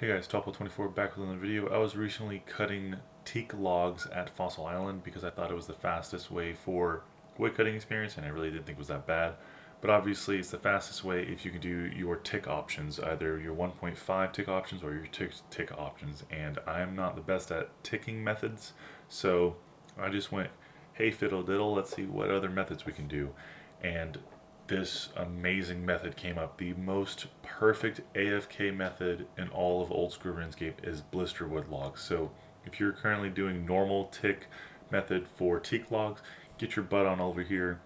Hey guys, TallPaul24 back with another video. I was recently cutting teak logs at Fossil Island because I thought it was the fastest way for wood cutting experience and I really didn't think it was that bad. But obviously it's the fastest way if you can do your tick options, either your 1.5 tick options or your tick, tick options. And I'm not the best at ticking methods, so I just went, hey fiddle diddle, let's see what other methods we can do. And this amazing method came up. The most perfect AFK method in all of old school RuneScape is blisterwood logs. So if you're currently doing normal tick method for teak logs, get your butt on over here.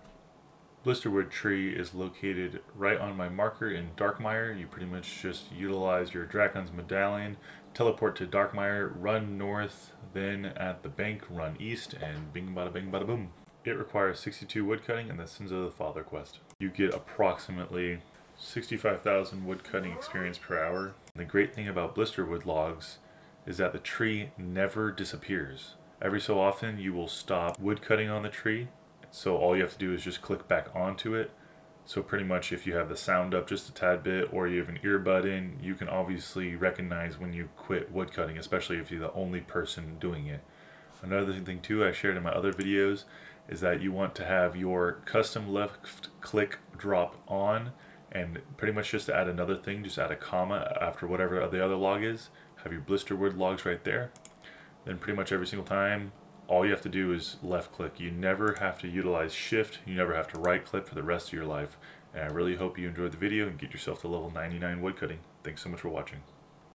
Blisterwood tree is located right on my marker in Darkmeyer. You pretty much just utilize your Drakan's Medallion, teleport to Darkmeyer, run north, then at the bank run east, and bing bada bing bada boom. It requires 62 wood cutting and the Sins of the Father quest. You get approximately 65,000 wood cutting experience per hour. The great thing about blisterwood logs is that the tree never disappears. Every so often you will stop wood cutting on the tree, so all you have to do is just click back onto it. So pretty much if you have the sound up just a tad bit or you have an earbud in, you can obviously recognize when you quit wood cutting, especially if you're the only person doing it. Another thing too I shared in my other videos is that you want to have your custom left click drop on and pretty much just add another thing, just add a comma after whatever the other log is. Have your blisterwood logs right there. Then pretty much every single time, all you have to do is left click. You never have to utilize shift. You never have to right click for the rest of your life. And I really hope you enjoyed the video and get yourself to level 99 woodcutting. Thanks so much for watching.